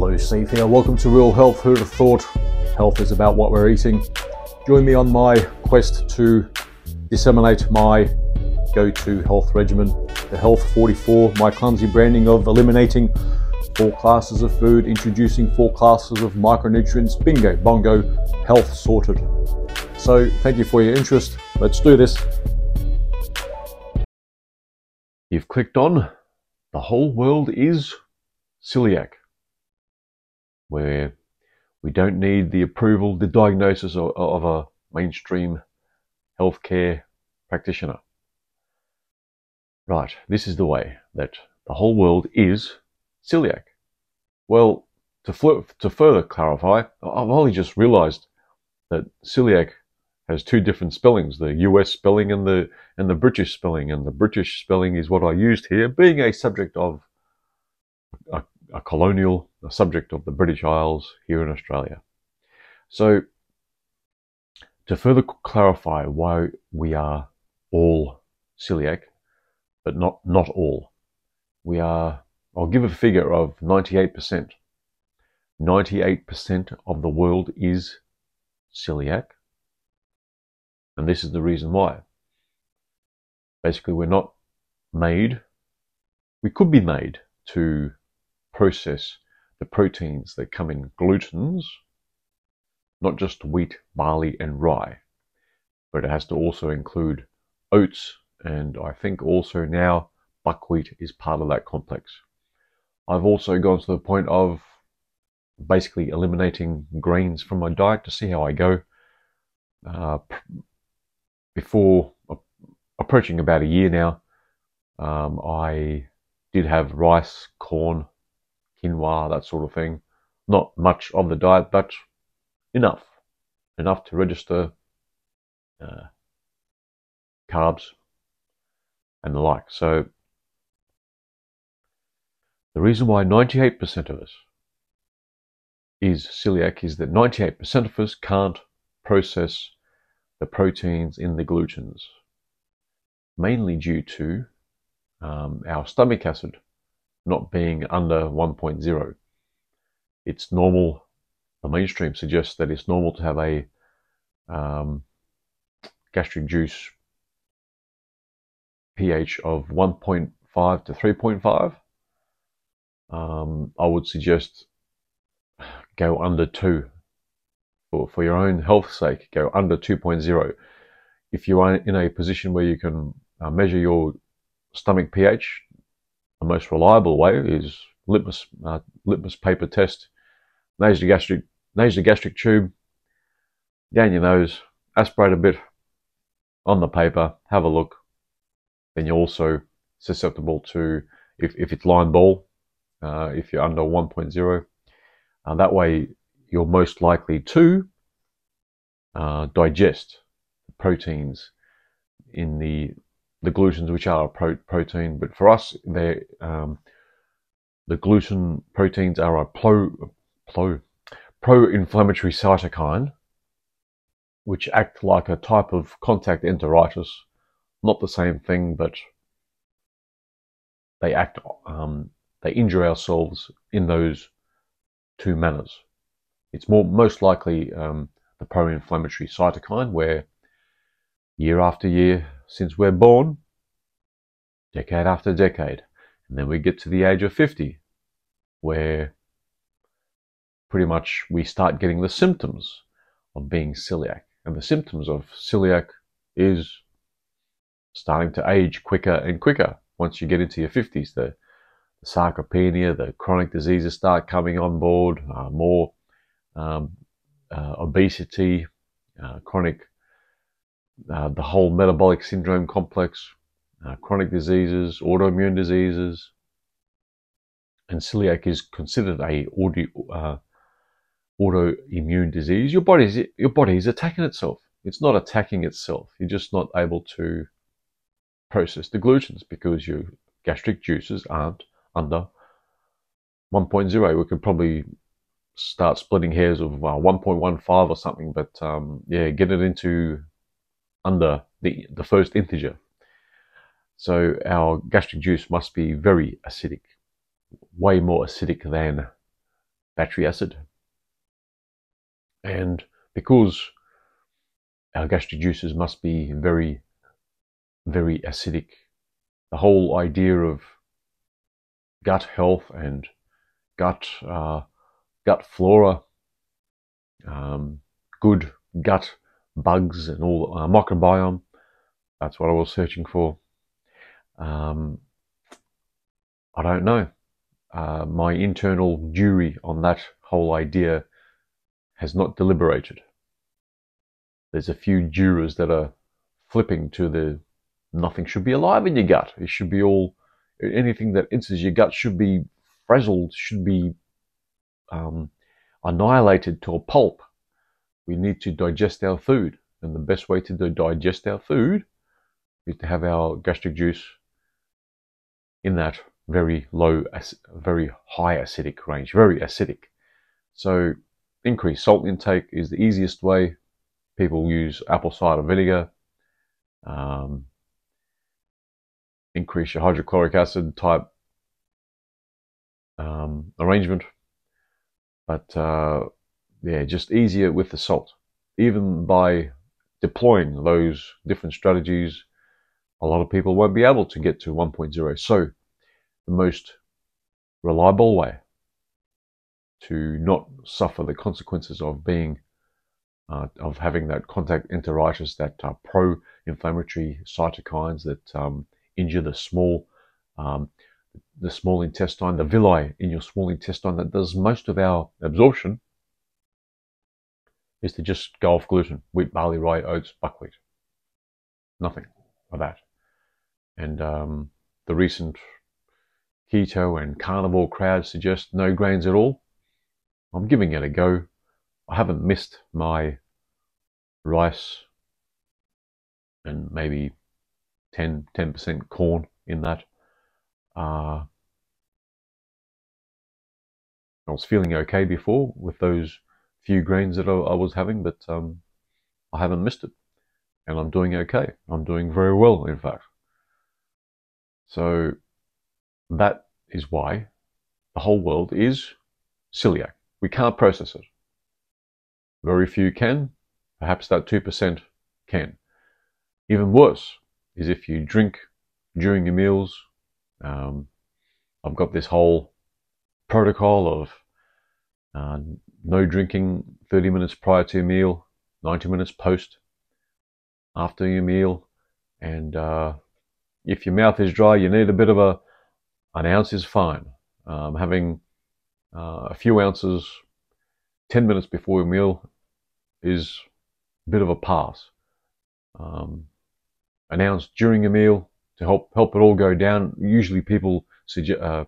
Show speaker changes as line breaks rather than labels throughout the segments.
Hello, Steve here. Welcome to Real Health. Who'd have thought health is about what we're eating? Join me on my quest to disseminate my go to health regimen, the Health 44, my clumsy branding of eliminating four classes of food, introducing four classes of micronutrients. Bingo, bongo, health sorted. So, thank you for your interest. Let's do this. You've clicked on The Whole World is Celiac where we don't need the approval, the diagnosis of, of a mainstream healthcare practitioner. Right, this is the way that the whole world is celiac. Well, to, to further clarify, I've only just realized that celiac has two different spellings, the US spelling and the and the British spelling. And the British spelling is what I used here, being a subject of a, a colonial a subject of the British Isles here in Australia. So, to further clarify why we are all celiac, but not, not all, we are, I'll give a figure of 98%. 98% of the world is celiac. And this is the reason why. Basically, we're not made, we could be made to process the proteins that come in glutens, not just wheat, barley, and rye, but it has to also include oats, and I think also now buckwheat is part of that complex. I've also gone to the point of basically eliminating grains from my diet to see how I go. Uh, before approaching about a year now, um, I did have rice, corn, quinoa, that sort of thing. Not much of the diet, but enough. Enough to register uh, carbs and the like. So, the reason why 98% of us is celiac is that 98% of us can't process the proteins in the glutens, mainly due to um, our stomach acid not being under 1.0. It's normal, the mainstream suggests that it's normal to have a um, gastric juice pH of 1.5 to 3.5. Um, I would suggest go under 2 for, for your own health sake, go under 2.0. If you are in a position where you can uh, measure your stomach pH, the most reliable way is litmus, uh, litmus paper test, nasogastric, nasogastric tube, down your nose, aspirate a bit on the paper, have a look. Then you're also susceptible to, if, if it's line ball, uh, if you're under 1.0, uh, that way you're most likely to uh, digest proteins in the the glutens, which are a pro protein, but for us, they um, the gluten proteins are a pro, pro, pro-inflammatory cytokine, which act like a type of contact enteritis. Not the same thing, but they act, um, they injure ourselves in those two manners. It's more most likely um, the pro-inflammatory cytokine, where year after year since we're born, decade after decade. And then we get to the age of 50, where pretty much we start getting the symptoms of being celiac. And the symptoms of celiac is starting to age quicker and quicker once you get into your 50s. The, the sarcopenia, the chronic diseases start coming on board, uh, more um, uh, obesity, uh, chronic uh, the whole metabolic syndrome complex, uh, chronic diseases, autoimmune diseases, and celiac is considered a audio, uh, autoimmune disease. Your body is your body is attacking itself. It's not attacking itself. You're just not able to process the glutens because your gastric juices aren't under 1.0. We could probably start splitting hairs of uh, 1.15 or something, but um, yeah, get it into under the, the first integer. So our gastric juice must be very acidic, way more acidic than battery acid. And because our gastric juices must be very, very acidic, the whole idea of gut health and gut uh, gut flora, um, good gut bugs and all uh, microbiome. That's what I was searching for. Um, I don't know. Uh, my internal jury on that whole idea has not deliberated. There's a few jurors that are flipping to the nothing should be alive in your gut. It should be all anything that enters your gut should be frazzled, should be um, annihilated to a pulp. We need to digest our food, and the best way to digest our food is to have our gastric juice in that very low, very high acidic range, very acidic. So increased salt intake is the easiest way. People use apple cider vinegar. Um, increase your hydrochloric acid type um, arrangement. But uh, yeah, just easier with the salt. Even by deploying those different strategies, a lot of people won't be able to get to 1.0. So the most reliable way to not suffer the consequences of being uh, of having that contact enteritis, that uh, pro-inflammatory cytokines that um, injure the small um, the small intestine, the villi in your small intestine that does most of our absorption, is to just go off gluten, wheat, barley, rye, oats, buckwheat. Nothing of that. And um, the recent keto and carnivore crowd suggest no grains at all. I'm giving it a go. I haven't missed my rice and maybe 10 percent corn in that. Uh, I was feeling okay before with those few grains that I, I was having, but um, I haven't missed it, and I'm doing okay. I'm doing very well, in fact. So that is why the whole world is celiac. We can't process it. Very few can. Perhaps that 2% can. Even worse, is if you drink during your meals. Um, I've got this whole protocol of uh, no drinking 30 minutes prior to your meal, 90 minutes post, after your meal, and uh, if your mouth is dry, you need a bit of a an ounce is fine. Um, having uh, a few ounces 10 minutes before your meal is a bit of a pass. Um, announced during a meal to help help it all go down. Usually, people suggest, uh,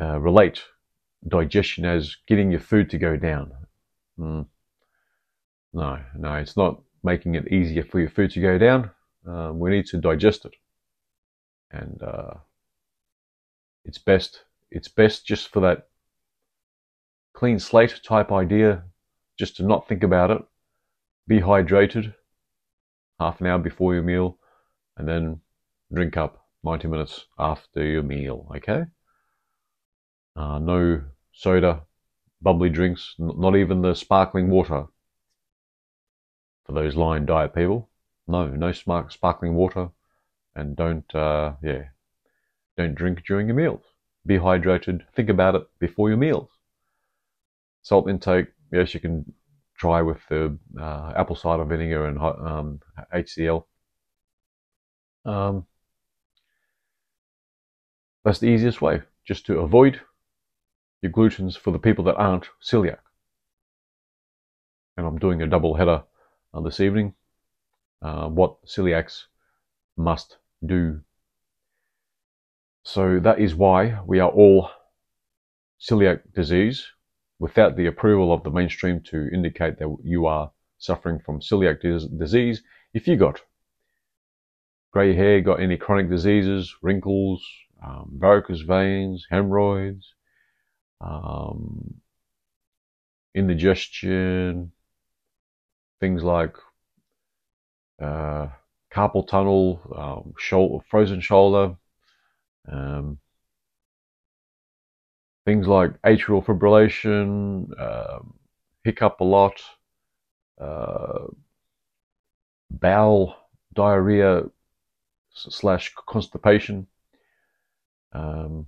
uh, relate digestion as getting your food to go down. Mm. No, no, it's not making it easier for your food to go down. Um, we need to digest it, and uh, it's best. It's best just for that clean slate type idea, just to not think about it. Be hydrated half an hour before your meal, and then drink up 90 minutes after your meal, okay? Uh, no soda, bubbly drinks, not even the sparkling water for those lion diet people. No, no spark, sparkling water, and don't, uh, yeah, don't drink during your meals. Be hydrated. Think about it before your meals. Salt intake, yes, you can try with the uh, apple cider vinegar and um, HCl. Um, that's the easiest way, just to avoid your glutens for the people that aren't celiac. And I'm doing a double header uh, this evening. Uh, what celiacs must do. So that is why we are all celiac disease without the approval of the mainstream to indicate that you are suffering from celiac disease. If you got grey hair, got any chronic diseases, wrinkles, um, varicose veins, hemorrhoids, um, indigestion, things like uh, carpal tunnel, um, shoulder, frozen shoulder, um, things like atrial fibrillation, uh, hiccup a lot, uh, bowel diarrhea slash constipation. Um,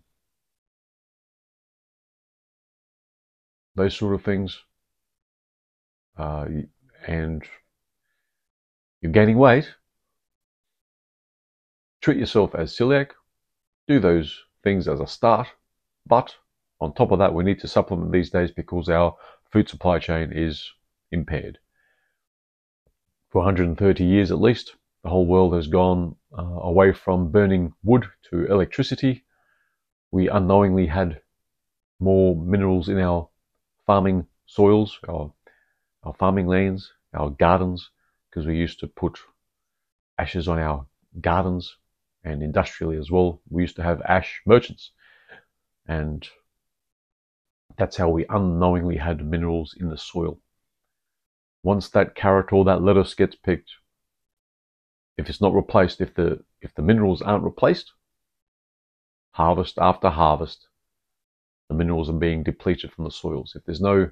those sort of things. Uh, and you're gaining weight, treat yourself as celiac, do those things as a start, but on top of that, we need to supplement these days because our food supply chain is impaired. For 130 years at least, the whole world has gone uh, away from burning wood to electricity. We unknowingly had more minerals in our farming soils, our, our farming lands, our gardens, because we used to put ashes on our gardens and industrially as well. We used to have ash merchants. And that's how we unknowingly had minerals in the soil. Once that carrot or that lettuce gets picked, if it's not replaced, if the if the minerals aren't replaced, harvest after harvest, the minerals are being depleted from the soils. If there's no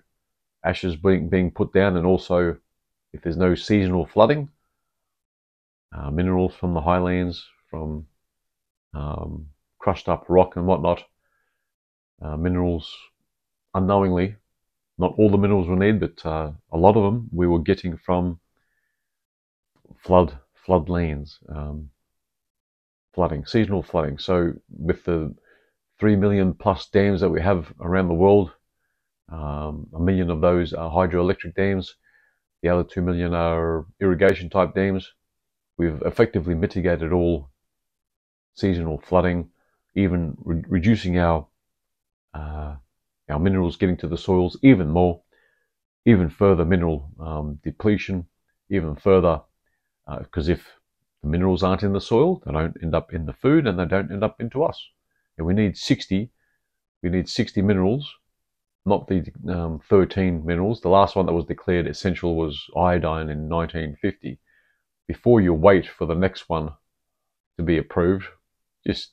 ashes being, being put down and also if there's no seasonal flooding, uh, minerals from the highlands, from um, crushed up rock and whatnot, uh, minerals unknowingly, not all the minerals we need, but uh, a lot of them we were getting from flood floodlands, um, flooding, seasonal flooding. So with the three million plus dams that we have around the world, um, a million of those are hydroelectric dams. The other two million are irrigation type dams. We've effectively mitigated all seasonal flooding, even re reducing our uh, our minerals getting to the soils even more, even further mineral um, depletion, even further, because uh, if the minerals aren't in the soil, they don't end up in the food and they don't end up into us. And we need 60, we need 60 minerals, not the um, 13 minerals. The last one that was declared essential was iodine in 1950. Before you wait for the next one to be approved, just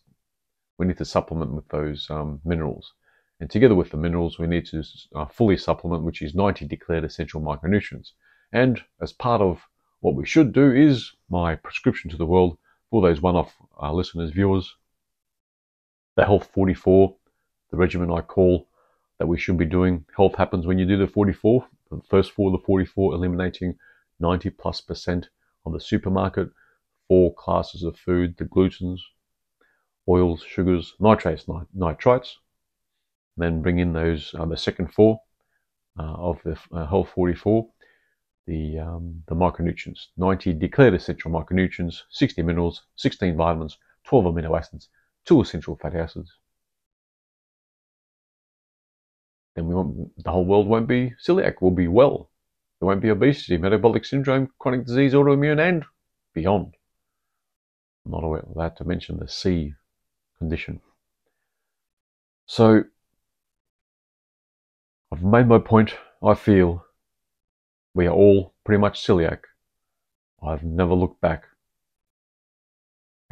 we need to supplement with those um, minerals. And together with the minerals, we need to uh, fully supplement, which is 90 declared essential micronutrients. And as part of what we should do is my prescription to the world for those one-off uh, listeners, viewers, the Health 44, the regimen I call that we should be doing. Health happens when you do the 44, the first four of the 44, eliminating 90 plus percent of the supermarket, four classes of food, the glutens, oils, sugars, nitrates, nitrites, then bring in those uh, the second four uh, of the uh, whole 44 the um, the micronutrients. 90 declared essential micronutrients 60 minerals 16 vitamins 12 amino acids 2 essential fatty acids then we won't, the whole world won't be celiac we'll be well there won't be obesity metabolic syndrome chronic disease autoimmune and beyond I'm not that to mention the c condition so I've made my point. I feel we are all pretty much celiac. I've never looked back.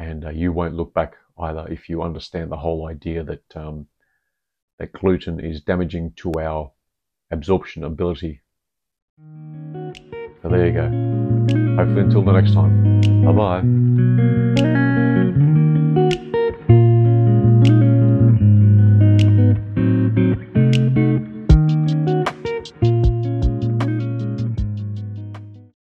And uh, you won't look back either if you understand the whole idea that, um, that gluten is damaging to our absorption ability. So there you go. Hopefully until the next time. Bye bye.